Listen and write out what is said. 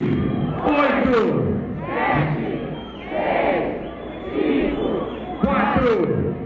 oito, sete, seis, cinco, quatro,